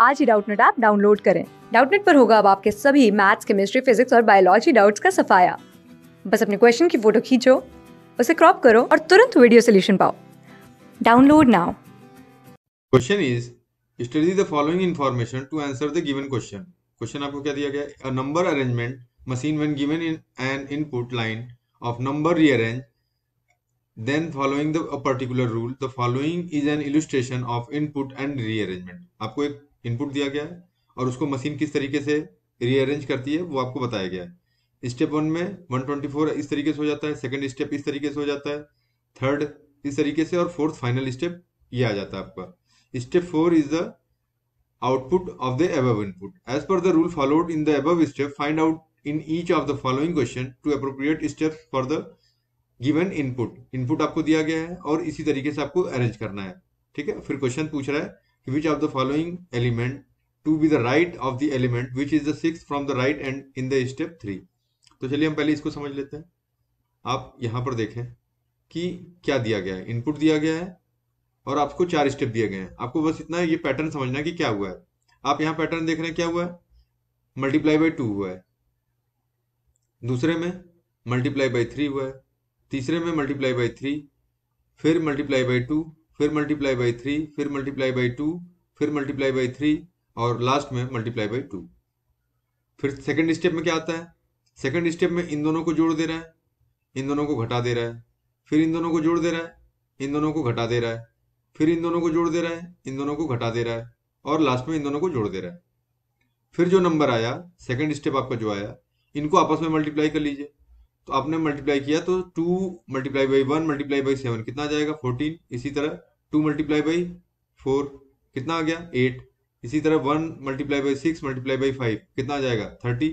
आज ही Doubtnut app download करें। डाउटनेट पर होगा अब आपके सभी मैथ्स, केमिस्ट्री, फिजिक्स और बायोलॉजी डाउट्स का सफाया। बस अपने क्वेश्चन की फ़ोटो खींचो, उसे क्रॉप करो और तुरंत वीडियो सोल्यूशन पाओ। Download now. Question is study the following information to answer the given question question आपको क्या दिया गया? A number arrangement machine when given in an input line of number rearrange, then following the, a particular rule, the following is an of input and rearrangement. आपको एक input दिया गया है और उसको मशीन किस तरीके से रीअरेंज करती है, वो आपको बताया गया है। स्टेप वन में 124 इस तरीके से हो जाता है, सेकंड स्टेप इस तरीके से हो जाता है, थर्ड इस तरीके से और फोर्थ फाइनल स्टेप ये आ जाता है आपका। Step four is the output of the above input as per the rule followed in the above step find out in each of the following question to appropriate step for the given input input आपको दिया गया है और इसी तरीके से आपको arrange करना है। ठीक है? फिर क्वेश्चन पूछ रहा है which of the following element to be the right of the element which is the sixth from the right end in the step three तो चलिए हम पहले इसको समझ लेते हैं। आप यहाँ पर देखें कि क्या दिया गया है। इनपुट दिया गया है और आपको चार स्टेप दिए गए हैं। आपको बस इतना ये पैटर्न समझना है कि क्या हुआ है। आप यहाँ पैटर्न देख रहे हैं, क्या हुआ है? मल्टीप्लाई बाई टू हुआ है। दूसरे में मल्टीप्लाई बाई थ्री हुआ है। तीसरे में मल्टीप्लाई बाई थ्री फिर मल्टीप्लाई बाई टू फिर मल्टीप्लाई बाई थ्री फिर मल्टीप्लाई बाई टू फिर मल्टीप्लाई बाई थ्री और लास्ट में मल्टीप्लाई बाई टू फिर सेकेंड स्टेप में क्या आता है? सेकंड स्टेप में इन दोनों को जोड़ दे रहा है। इन दोनों को घटा दे रहा है। फिर इन दोनों को जोड़ दे रहा है। इन दोनों को घटा दे रहा है। फिर इन दोनों को जोड़ दे रहा है। इन दोनों को घटा दे रहा है। और लास्ट में इन दोनों को जोड़ दे रहा है। फिर जो नंबर आया सेकेंड स्टेप आपका जो आया, इनको आपस में मल्टीप्लाई कर लीजिए। तो आपने मल्टीप्लाई किया तो two multiply by one multiply by seven कितना आ जाएगा? फोर्टीन इसी तरह टू मल्टीप्लाई बाई फोर, कितना आ गया? एट। इसी तरह one multiply by six multiply by five, कितना आ जाएगा? थर्टी।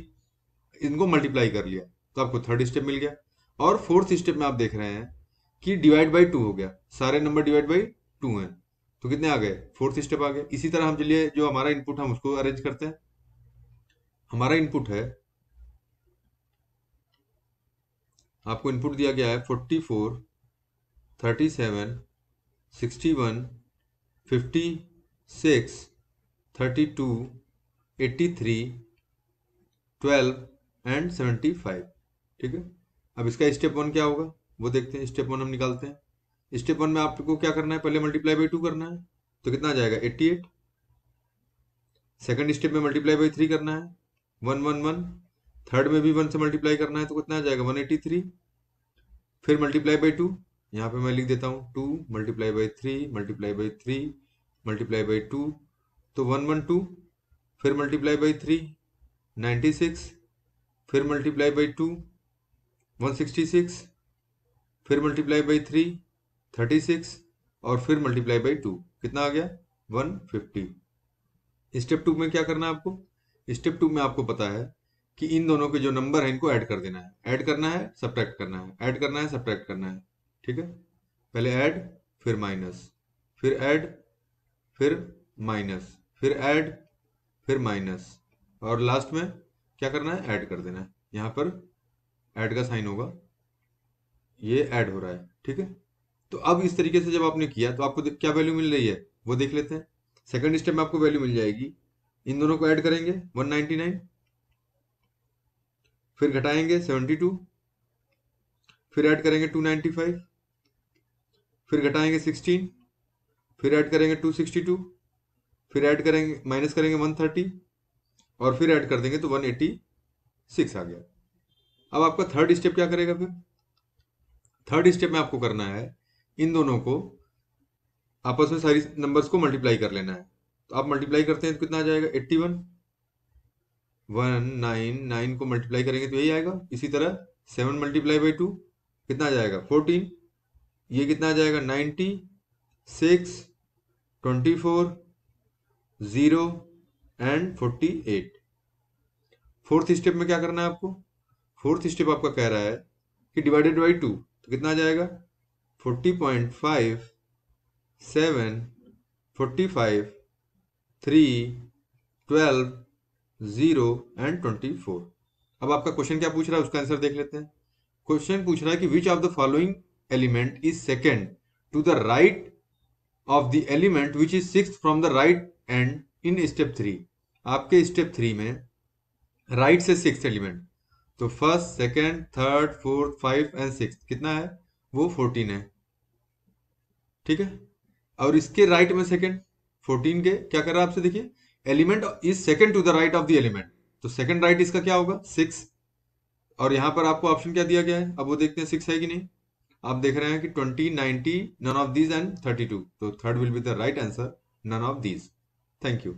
इनको मल्टीप्लाई कर लिया तो आपको थर्ड स्टेप मिल गया। और फोर्थ स्टेप में आप देख रहे हैं कि डिवाइड बाई टू हो गया, सारे नंबर डिवाइड बाई टू हैं। तो कितने आ गए? फोर्थ स्टेप आ गए इसी तरह हम चलिए, जो हमारा इनपुट, हम उसको अरेंज करते हैं। हमारा इनपुट है, आपको इनपुट दिया गया है forty four, thirty seven sixty one, fifty six, thirty two eighty three, twelve and seventy five. ठीक है? अब इसका स्टेप वन क्या होगा? वो देखते हैं, स्टेप वन हम निकालते हैं। स्टेप वन में आपको क्या करना है? पहले मल्टीप्लाई बाई टू करना है तो कितना आ जाएगा? Eighty eight. सेकेंड स्टेप में मल्टीप्लाई बाई थ्री करना है वन वन वन थर्ड में भी वन से मल्टीप्लाई करना है तो कितना आ जाएगा? वन एटी थ्री फिर मल्टीप्लाई बाई टू यहाँ पे मैं लिख देता हूँ two multiply by three, multiply by three, multiply by two तो वन वन टू, फिर multiply by three, ninety six, फिर multiply by two, one sixty six, फिर multiply by three, thirty six, और फिर मल्टीप्लाई बाई टू। कितना आ गया? One fifty. Step to में क्या करना है आपको? स्टेप टू में आपको पता है कि इन दोनों के जो नंबर है, इनको ऐड कर देना है। ऐड करना है, सब्ट्रैक्ट करना है। ऐड करना है, सब्ट्रैक्ट करना है। ठीक है? पहले ऐड फिर माइनस फिर ऐड फिर माइनस फिर ऐड फिर माइनस और लास्ट में क्या करना है? ऐड कर देना है। यहाँ पर ऐड का साइन होगा। ये ऐड हो रहा है, ठीक है? तो अब इस तरीके से जब आपने किया तो आपको क्या वैल्यू मिल रही है? वो देख लेते हैं। सेकंड स्टेप में आपको वैल्यू मिल जाएगी। इन दोनों को ऐड करेंगे। 199 फिर घटाएँगे 72 फिर ऐड करेंगे 295 फिर घटाएँगे 16 फिर ऐड करेंगे 262 फिर ऐड करेंगे माइनस करेंगे 130 और फिर ऐड कर देंगे तो 186 आ गया। अब आपका थर्ड स्टेप क्या करेगा फिर? थर्ड स्टेप में आपको करना है, इन दोनों को आपस में सारी नंबर्स को मल्टीप्लाई कर लेना है। तो आप मल्टीप्लाई करते हैं तो कितना आ जाएगा? 81 वन नाइन नाइन को मल्टीप्लाई करेंगे तो यही आएगा। इसी तरह सेवन मल्टीप्लाई बाई टू कितना जाएगा? फोर्टीन ये कितना जाएगा? Ninety six twenty four zero and forty eight fourth step में क्या करना है आपको? फोर्थ स्टेप आपका कह रहा है कि डिवाइडेड बाई टू तो कितना जाएगा? Forty point five seven forty five three twelve zero and twenty four अब आपका क्वेश्चन क्या पूछ रहा है? उसका आंसर देख लेते हैं। क्वेश्चन पूछ रहा है कि which of the following element is second to the right of the element which is six from the right and in step three आपके स्टेप थ्री में राइट से सिक्स एलिमेंट तो first second third fourth five and six कितना है? वो fourteen है। ठीक है? और इसके राइट में सेकेंड फोर्टीन के। क्या कर रहा है आपसे देखिए? Element is second to the right of the element तो सेकेंड राइट इसका क्या होगा? सिक्स और यहाँ पर आपको ऑप्शन क्या दिया गया है? अब वो देखते हैं सिक्स है कि नहीं। आप देख रहे हैं कि twenty ninety none of these and thirty two तो third will be the right answer none of these thank you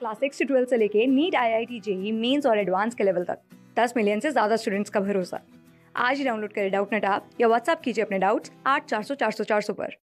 class six से ट्वेल्थ से लेके NEET I I T JEE mains और एडवांस के लेवल तक, दस मिलियन से ज़्यादा स्टूडेंट्स का भरोसा। आज ही डाउनलोड करें डाउट नेट आप या व्हाट्सअप कीजिए अपने डाउट्स आठ चार सौ चार सौ चार सौ पर।